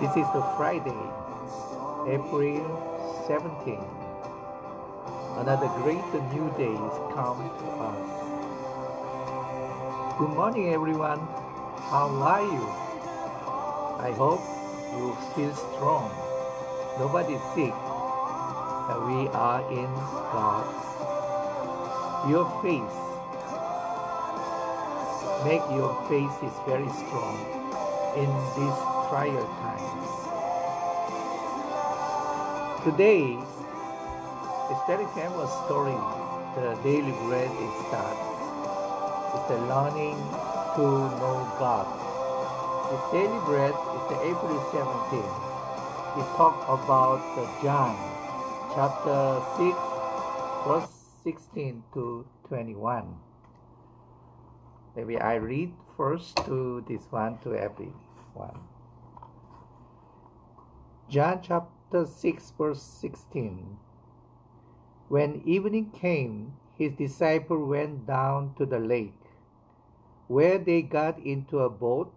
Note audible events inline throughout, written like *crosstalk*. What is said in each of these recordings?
This is the Friday, April 17. Another great new day is come to us. Good morning, everyone. How are you? I hope you still strong. Nobody's sick. We are in God. Your faith make your faith is very strong in these trial times. Today is very famous story. The daily bread is that it's the learning to know God. This daily bread is the April 17th. We talk about the John chapter 6 verse 16 to 21. Maybe I read first to this one to everyone. John chapter 6, verse 16. When evening came, his disciples went down to the lake, where they got into a boat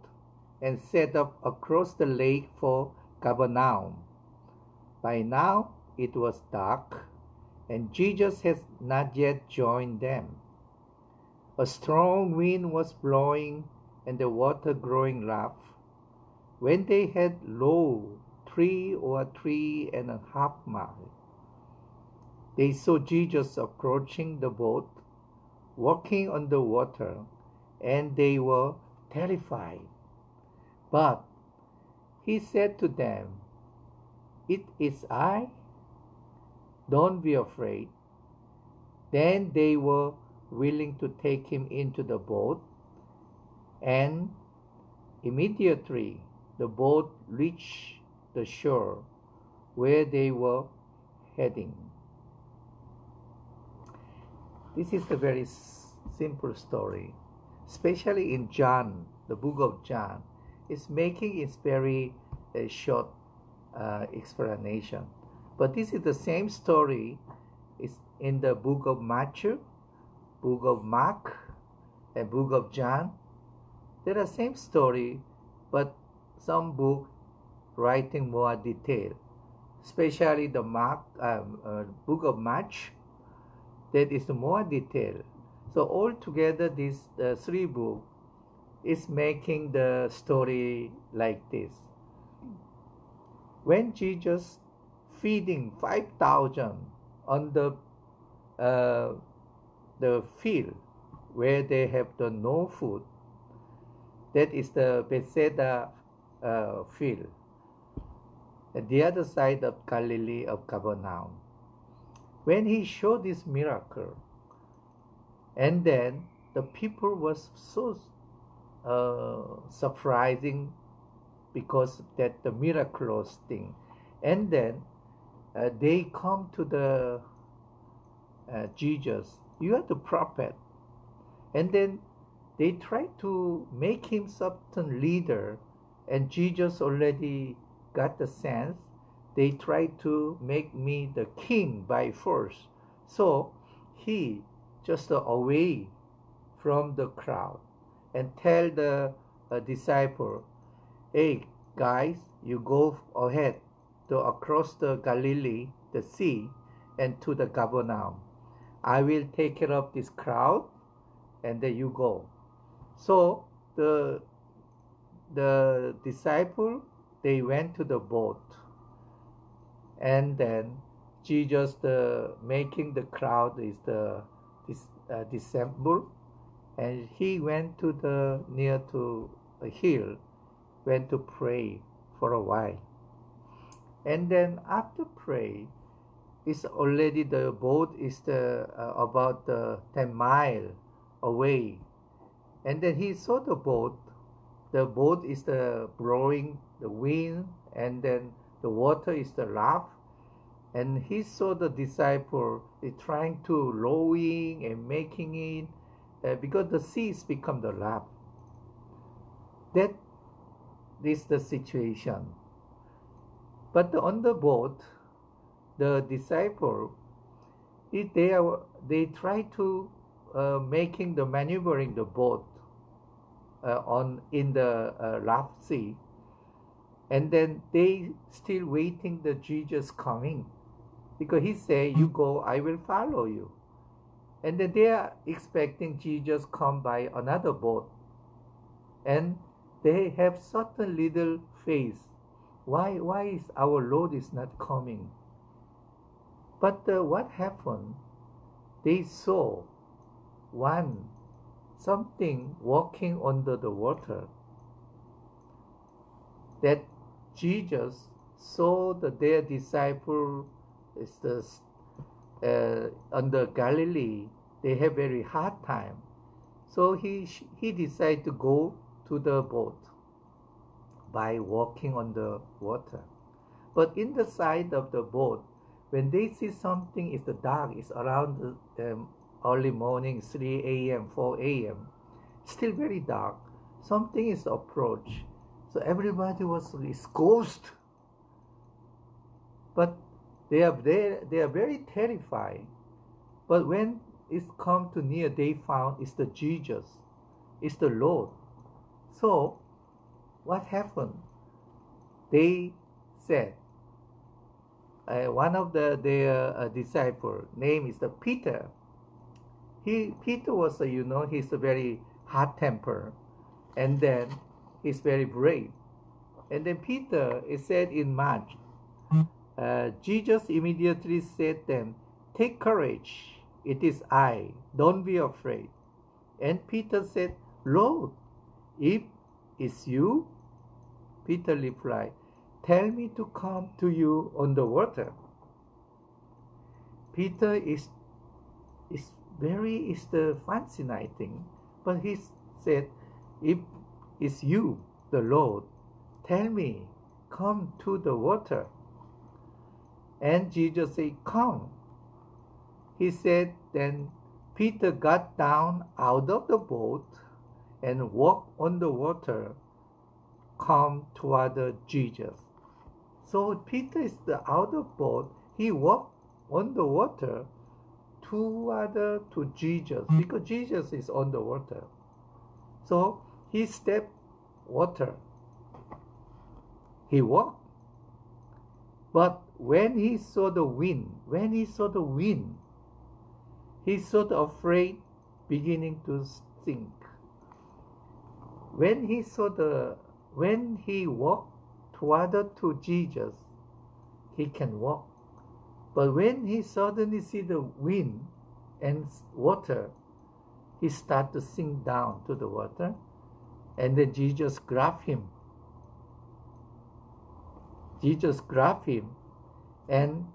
and set up across the lake for Capernaum. By now it was dark, and Jesus had not yet joined them. A strong wind was blowing, and the water growing rough. When they had rowed three or three and a half miles, they saw Jesus approaching the boat, walking on the water, and they were terrified. But he said to them, It is I. Don't be afraid. Then they were willing to take him into the boat, and immediately the boat reached the shore where they were heading. This is a very simple story, especially in John, the book of John. It's making its very uh, short uh, explanation. But this is the same story is in the book of Matthew, book of Mark, and book of John. They're the same story, but some book writing more detail, especially the Mark um, uh, book of March. That is more detail. So altogether, these uh, three book is making the story like this. When Jesus feeding 5,000 on the uh, the field where they have the no food. That is the Bethsaida uh, field at the other side of Galilee of Capernaum. When he showed this miracle, and then the people was so uh, surprising because that the miraculous thing, and then uh, they come to the uh, Jesus, you are the prophet. And then they try to make him certain leader, and Jesus already got the sense. They tried to make me the king by force. So he just away from the crowd and tell the uh, disciple, hey guys, you go ahead to across the Galilee, the sea, and to the Capernaum. I will take care of this crowd, and then you go. So the the disciple they went to the boat, and then Jesus the making the crowd is the this uh, and he went to the near to a hill, went to pray for a while, and then after pray is already the boat is the uh, about the 10 mile away. And then he saw the boat. The boat is the blowing the wind and then the water is the rough and he saw the disciple is trying to rowing and making it uh, because the seas become the rough that is the situation. But on the boat the disciple, if they are, they try to uh, making the maneuvering the boat, uh, on in the uh, rough sea, and then they still waiting the Jesus coming, because he say, "You go, I will follow you," and then they are expecting Jesus come by another boat, and they have certain little faith. Why why is our Lord is not coming? But uh, what happened? They saw one something walking under the water. That Jesus saw that their disciple is the uh, under Galilee. They have very hard time, so he he decided to go to the boat by walking on the water. But in the side of the boat, when they see something is the dark, it's around um, early morning, 3 a.m., 4 a.m., still very dark. Something is approach. So everybody was, ghost. But they are, they, they are very terrifying. But when it's come to near, they found it's the Jesus, it's the Lord. So what happened? They said, uh, one of the, their uh, disciple name is the Peter. He Peter was, uh, you know, he's a very hot temper, and then he's very brave. And then Peter is said in Mark, uh, Jesus immediately said them, "Take courage, it is I. Don't be afraid." And Peter said, "Lord, if it's you," Peter replied, "Tell me to come to you on the water." Peter is is very is the fascinating. But he said, If it's you, the Lord, tell me, come to the water. And Jesus said, Come. He said, Then Peter got down out of the boat and walked on the water, come toward Jesus. So Peter is the out of boat. He walked on the water other to Jesus hmm. because Jesus is on the water. So he stepped water. He walked. But when he saw the wind, when he saw the wind, he sort of afraid, beginning to sink. When he saw the, when he walked toward to Jesus, he can walk. But when he suddenly see the wind and water, he start to sink down to the water, and then Jesus grabbed him. Jesus grabbed him, and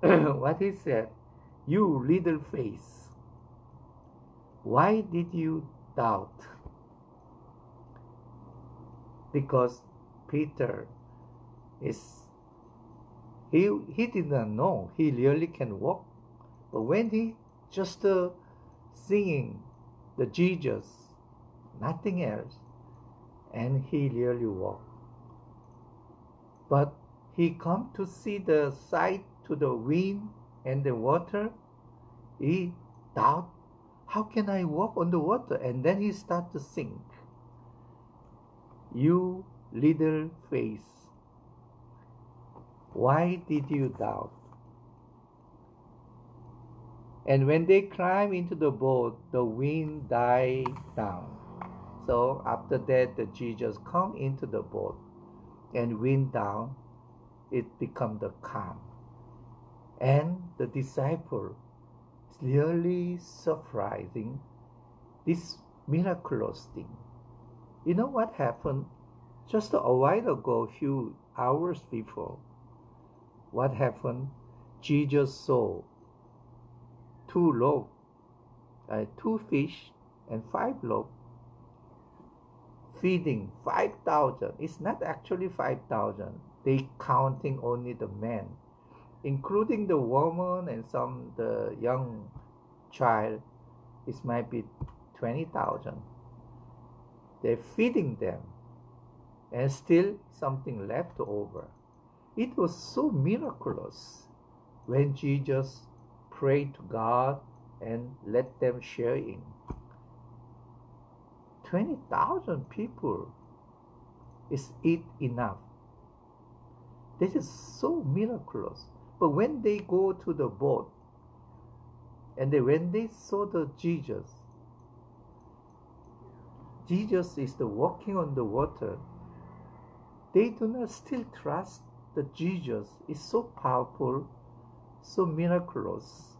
*clears throat* what he said, "You little face, why did you doubt?" Because Peter is he, he did not know he really can walk. But when he just uh, singing the Jesus, nothing else, and he really walked. But he come to see the sight to the wind and the water. He doubt, how can I walk on the water? And then he start to sink. You little face why did you doubt? And when they climbed into the boat, the wind died down. So after that, the Jesus come into the boat and wind down, it become the calm. And the disciple is really surprising this miraculous thing. You know what happened? Just a while ago, a few hours before, what happened? Jesus saw two loaves, uh, two fish, and five loaves feeding 5,000. It's not actually 5,000. They counting only the men, including the woman and some the young child. It might be 20,000. They're feeding them and still something left over. It was so miraculous when Jesus prayed to God and let them share in. 20,000 people is eat enough. This is so miraculous. But when they go to the boat, and they, when they saw the Jesus, Jesus is the walking on the water, they do not still trust that Jesus is so powerful, so miraculous.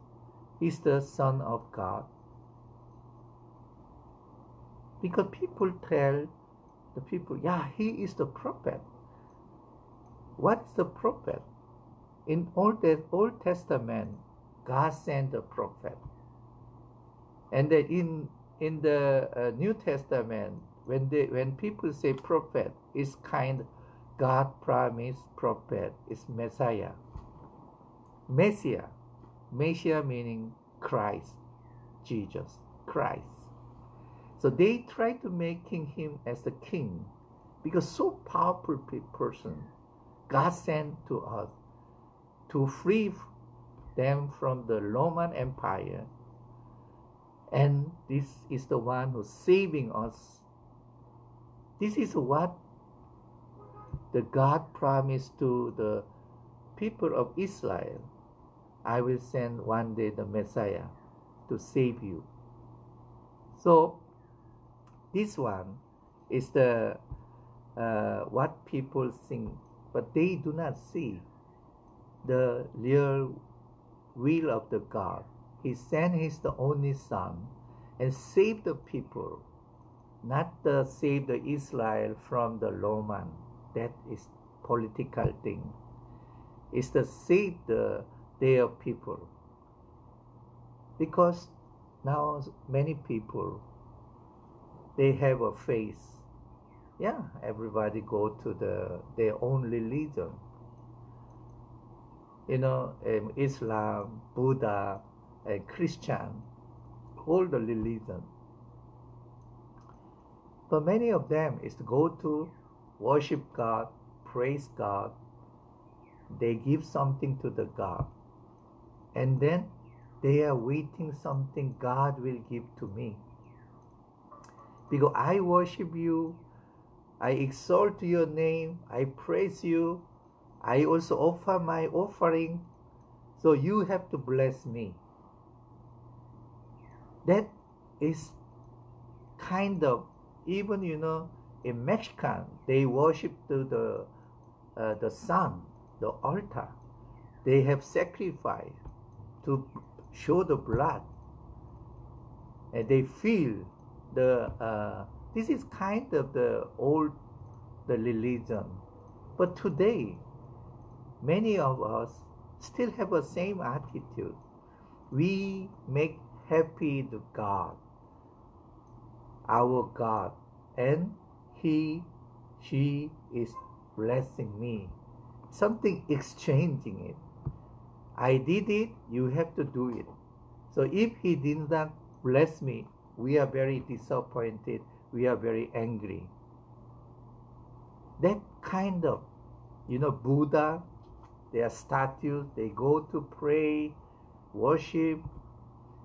He's the Son of God. Because people tell the people, yeah, he is the prophet. What is the prophet? In Old, the Old Testament, God sent a prophet. And then in in the uh, New Testament, when they when people say prophet, it's kind God promised prophet is Messiah. Messiah. Messiah meaning Christ, Jesus, Christ. So they try to making him as the king because so powerful person God sent to us to free them from the Roman Empire. And this is the one who's saving us. This is what the God promised to the people of Israel. I will send one day the Messiah to save you. So this one is the uh, what people think, but they do not see the real will of the God. He sent his only son and saved the people, not the save the Israel from the Roman. That is political thing. It's to save the their people. Because now many people they have a faith. Yeah, everybody go to the their own religion. You know, um, Islam, Buddha, and Christian, all the religion. But many of them is to go to worship God, praise God. They give something to the God. And then they are waiting something God will give to me because I worship you, I exalt your name, I praise you, I also offer my offering, so you have to bless me. That is kind of even you know in Mexican they worship to the uh, the sun, the altar. They have sacrifice to show the blood, and they feel the uh, this is kind of the old the religion. But today many of us still have the same attitude. We make happy the god our god and he she is blessing me. Something exchanging it. I did it you have to do it. So if he did not bless me we are very disappointed, we are very angry. That kind of, you know, Buddha, their statues, they go to pray, worship.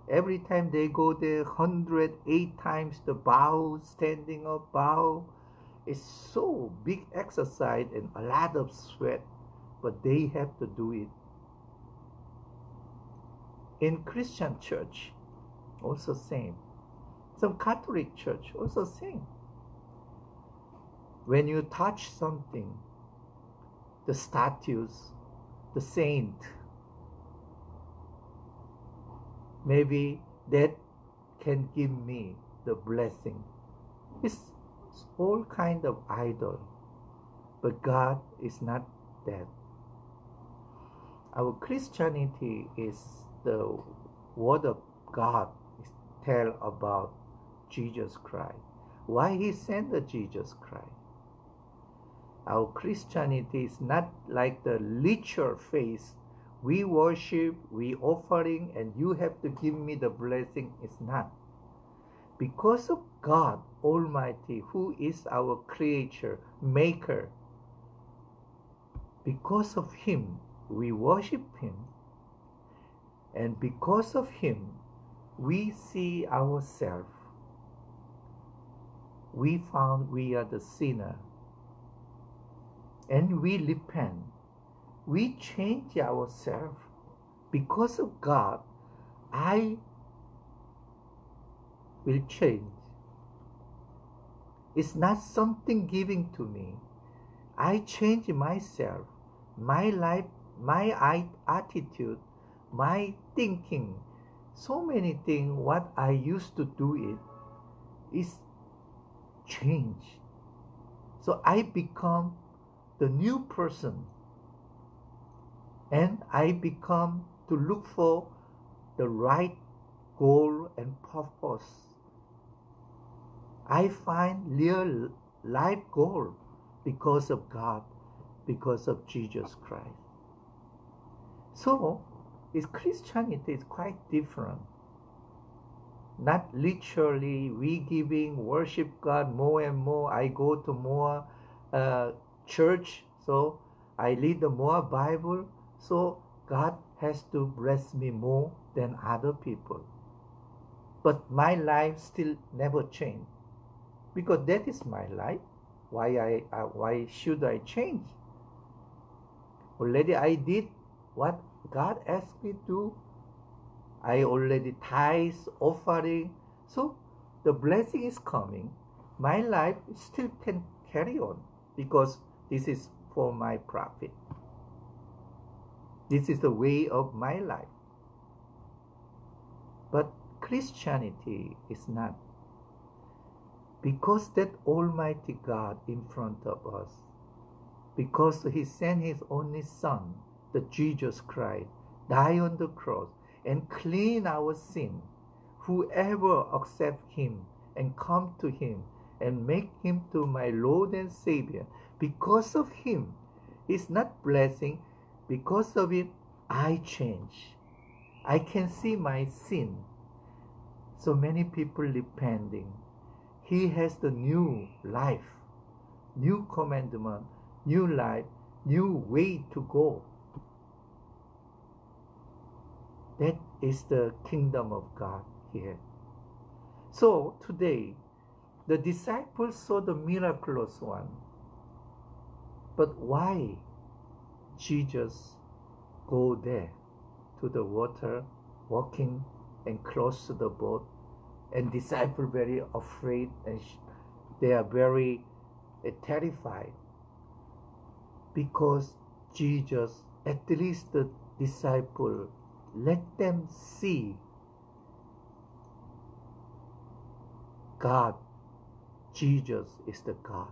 Every time they go there, 108 times the bow, standing up, bow. It's so big exercise and a lot of sweat, but they have to do it. In Christian church, also same some Catholic Church also sing. When you touch something, the statues, the saint, maybe that can give me the blessing. It's all kind of idol, but God is not that. Our Christianity is the word of God is tell about Jesus Christ. Why he sent the Jesus Christ? Our Christianity is not like the literal faith. We worship, we offering, and you have to give me the blessing. It's not. Because of God Almighty, who is our creator, maker, because of Him, we worship Him. And because of Him, we see ourselves we found we are the sinner and we repent, we change ourselves because of God. I will change. It's not something given to me. I change myself, my life, my attitude, my thinking, so many things what I used to do it is change. So I become the new person and I become to look for the right goal and purpose. I find real life goal because of God, because of Jesus Christ. So, is Christianity is quite different. Not literally we giving worship God more and more. I go to more uh, church, so I read the more Bible, so God has to bless me more than other people. But my life still never changed because that is my life. Why I uh, why should I change? Already I did what God asked me to. I already tithe, offering. So the blessing is coming. My life still can carry on because this is for my profit. This is the way of my life. But Christianity is not. Because that Almighty God in front of us, because He sent His only Son, the Jesus Christ, die on the cross and clean our sin. Whoever accept Him and come to Him and make Him to my Lord and Savior, because of Him, is not blessing, because of it, I change. I can see my sin. So many people repenting. He has the new life, new commandment, new life, new way to go. That is the kingdom of God here. So today, the disciples saw the miraculous one. But why Jesus go there to the water, walking and close to the boat, and disciples very afraid and they are very uh, terrified because Jesus, at least the disciple, let them see God, Jesus is the God.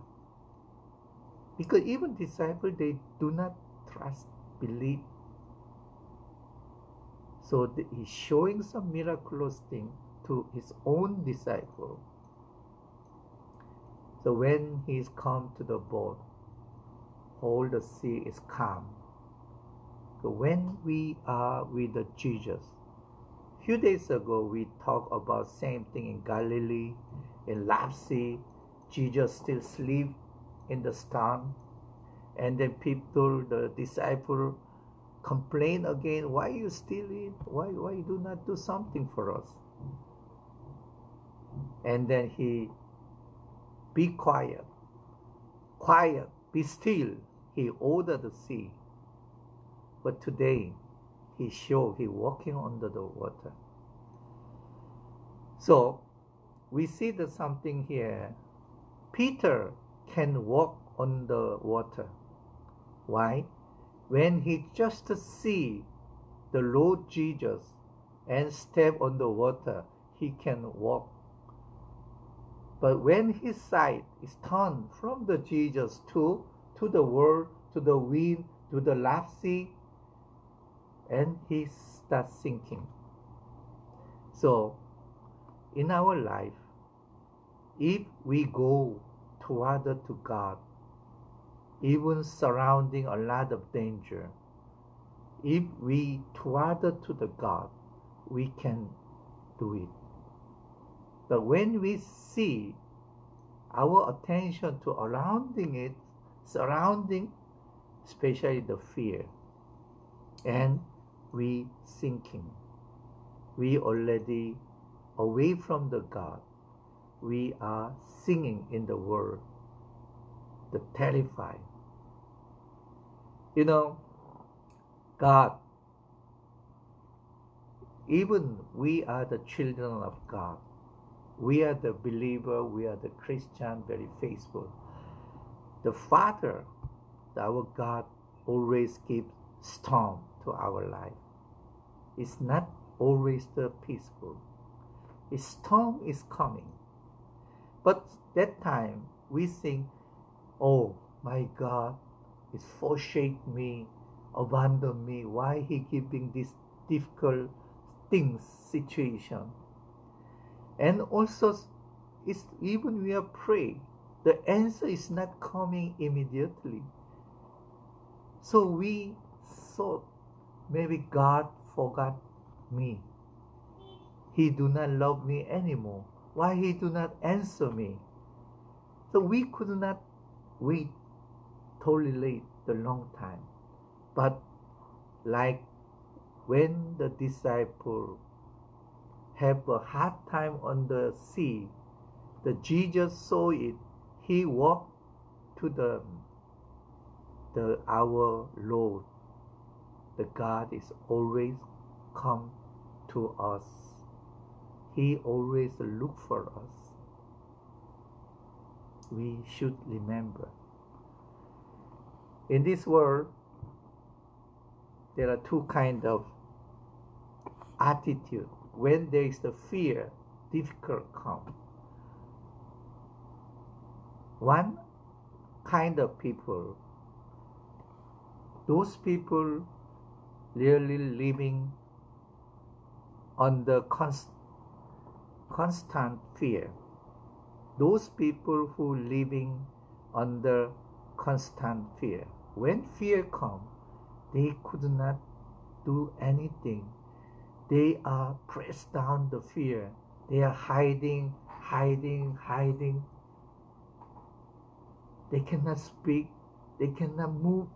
Because even disciples, they do not trust, believe so he's showing some miraculous thing to his own disciple. So when he's come to the boat, all the sea is calm. When we are with the Jesus, few days ago we talked about same thing in Galilee, in Lapsi, Jesus still sleep in the storm, and then people, the disciple complain again why you stealing why why you do not do something for us? And then he be quiet. Quiet. Be still. He ordered the sea but today he showed he walking under the water. So we see that something here. Peter can walk on the water. Why? When he just see the Lord Jesus and step on the water, he can walk. But when his sight is turned from the Jesus to, to the world, to the wind, to the lap sea, and he starts sinking. So, in our life, if we go toward to God, even surrounding a lot of danger. If we toward to the God, we can do it. But when we see our attention to surrounding it, surrounding, especially the fear, and we sinking, we already away from the God. we are singing in the world, the terrified. You know, God, even we are the children of God. We are the believer, we are the Christian, very faithful. The Father, our God, always gives storm to our life. It's not always the peaceful. A storm is coming. But that time we think, oh my God, is forsake me, abandon me. Why he giving this difficult things situation? And also, it's even we are pray, the answer is not coming immediately. So we thought maybe God forgot me. He do not love me anymore. Why he do not answer me? So we could not wait tolerate the long time. But like when the disciple have a hard time on the sea, the Jesus saw it. He walked to the the our Lord. The God is always come to us. He always look for us. We should remember. In this world, there are two kind of attitude. When there is the fear, difficult come. One kind of people, those people really living under const, constant fear. Those people who living under constant fear. When fear come, they could not do anything. They are pressed down the fear. They are hiding, hiding, hiding. They cannot speak. They cannot move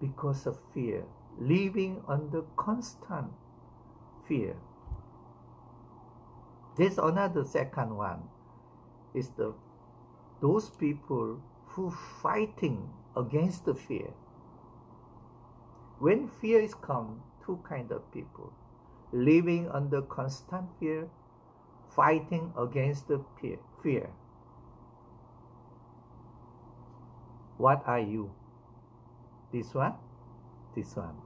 because of fear. Living under constant fear. There's another second one. Is the those people who fighting against the fear. When fear is come, two kind of people. Living under constant fear, fighting against the fear. What are you? This one? This one.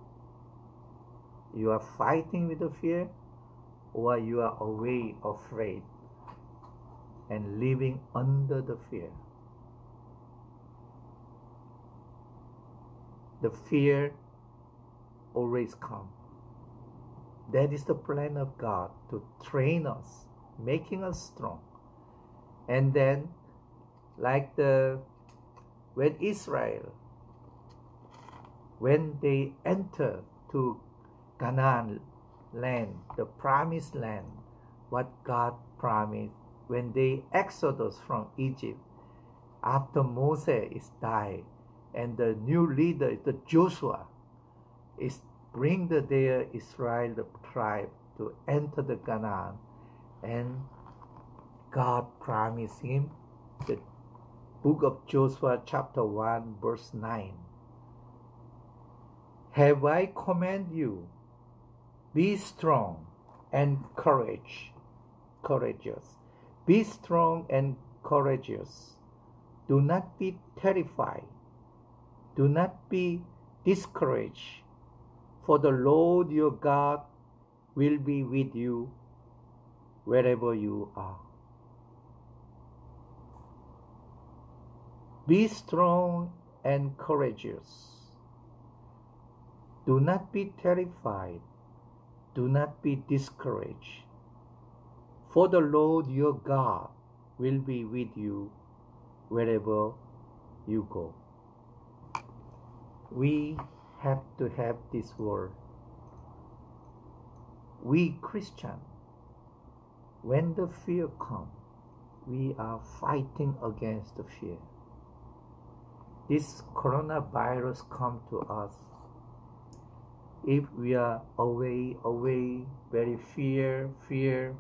You are fighting with the fear or you are away afraid and living under the fear. The fear always come. That is the plan of God to train us, making us strong. And then, like the when Israel, when they enter to Canaan land, the promised land, what God promised when they exodus from Egypt after Moses is died and the new leader the Joshua is bring the their Israel the tribe to enter the Canaan and God promised him the book of Joshua chapter 1 verse 9 have I commanded you be strong and courage, courageous. Be strong and courageous. Do not be terrified. Do not be discouraged. For the Lord your God will be with you wherever you are. Be strong and courageous. Do not be terrified do not be discouraged, for the Lord your God will be with you wherever you go. We have to have this word. We Christian, when the fear comes, we are fighting against the fear. This coronavirus come to us if we are away, away, very fear, fear,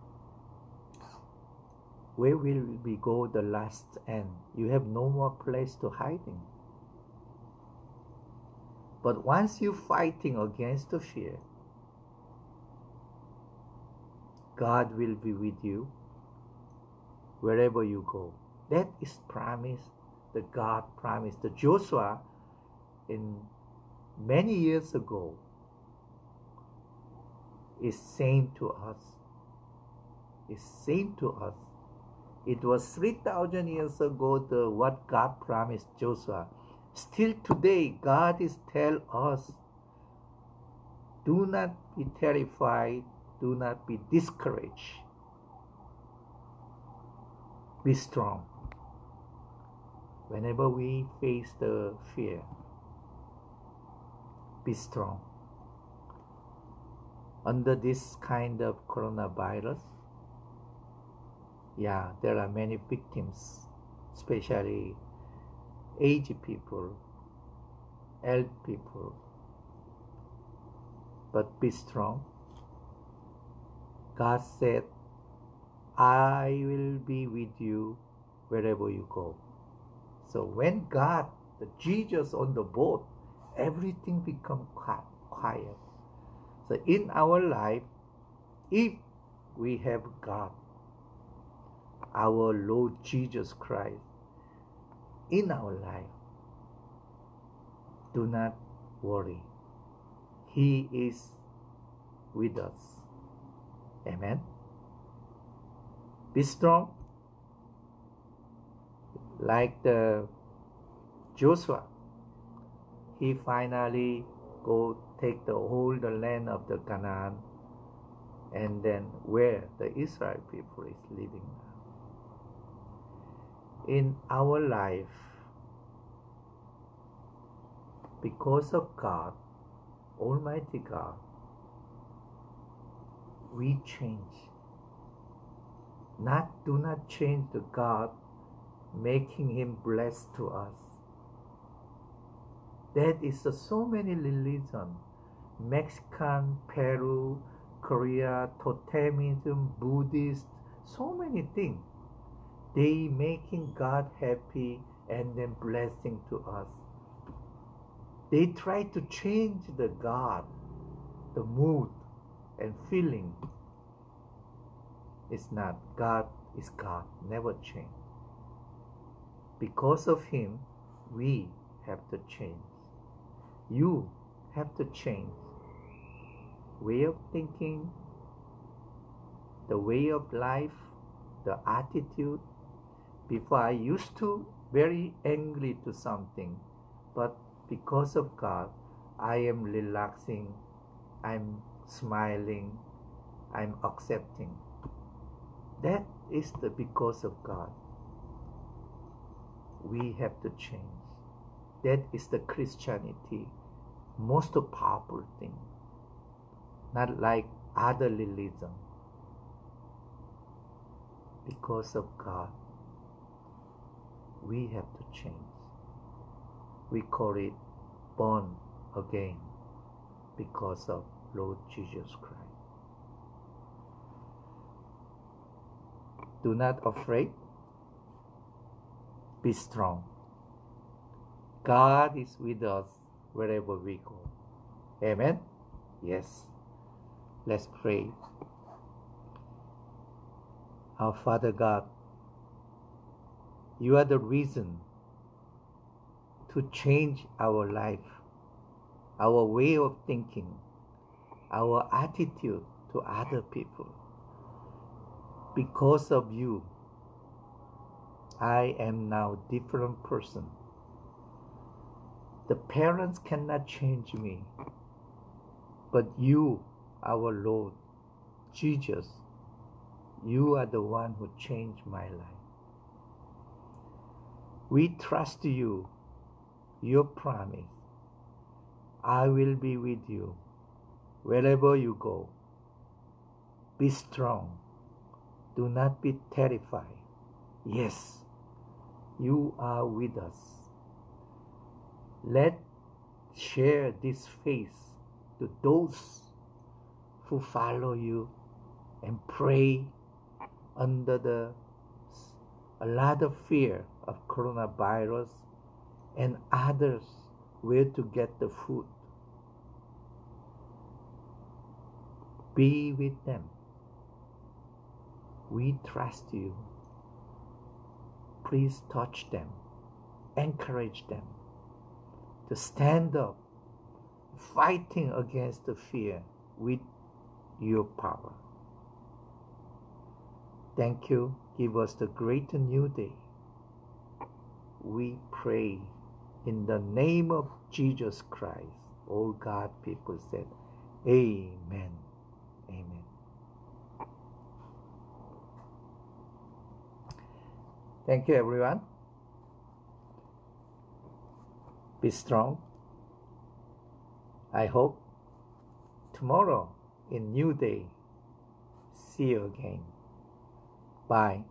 where will we go the last end? You have no more place to hiding. But once you fighting against the fear, God will be with you wherever you go. That is promise the God promised to Joshua in many years ago is same to us. Is same to us. It was 3,000 years ago the what God promised Joshua. Still today, God is tell us, do not be terrified, do not be discouraged. Be strong. Whenever we face the fear, be strong. Under this kind of coronavirus, yeah, there are many victims, especially aged people, old people. But be strong. God said, I will be with you wherever you go. So when God, the Jesus on the boat, everything become quiet. So in our life, if we have God, our Lord Jesus Christ, in our life, do not worry. He is with us. Amen. Be strong. Like the Joshua, he finally go take the whole the land of the Canaan and then where the Israel people is living now in our life because of God, Almighty God, we change. Not do not change the God, making him blessed to us. That is so many religion, Mexican, Peru, Korea, totemism, Buddhist, so many things they making God happy and then blessing to us. They try to change the God, the mood and feeling. It's not. God is God, never change. Because of Him, we have to change. You have to change. Way of thinking, the way of life, the attitude, before I used to very angry to something, but because of God, I am relaxing, I'm smiling, I'm accepting. That is the because of God. We have to change. That is the Christianity, most powerful thing. Not like other religion. Because of God we have to change. We call it born again because of Lord Jesus Christ. Do not afraid. Be strong. God is with us wherever we go. Amen? Yes. Let's pray. Our Father God, you are the reason to change our life, our way of thinking, our attitude to other people. Because of you, I am now different person. The parents cannot change me, but you, our Lord, Jesus, you are the one who changed my life. We trust you, your promise. I will be with you wherever you go. Be strong. Do not be terrified. Yes, you are with us. Let share this faith to those who follow you and pray under the a lot of fear of coronavirus and others where to get the food. Be with them. We trust you. Please touch them, encourage them to stand up, fighting against the fear with your power. Thank you. Give us the great new day. We pray in the name of Jesus Christ. All God people said, Amen. Amen. Thank you, everyone. Be strong. I hope tomorrow in new day see you again. Bye.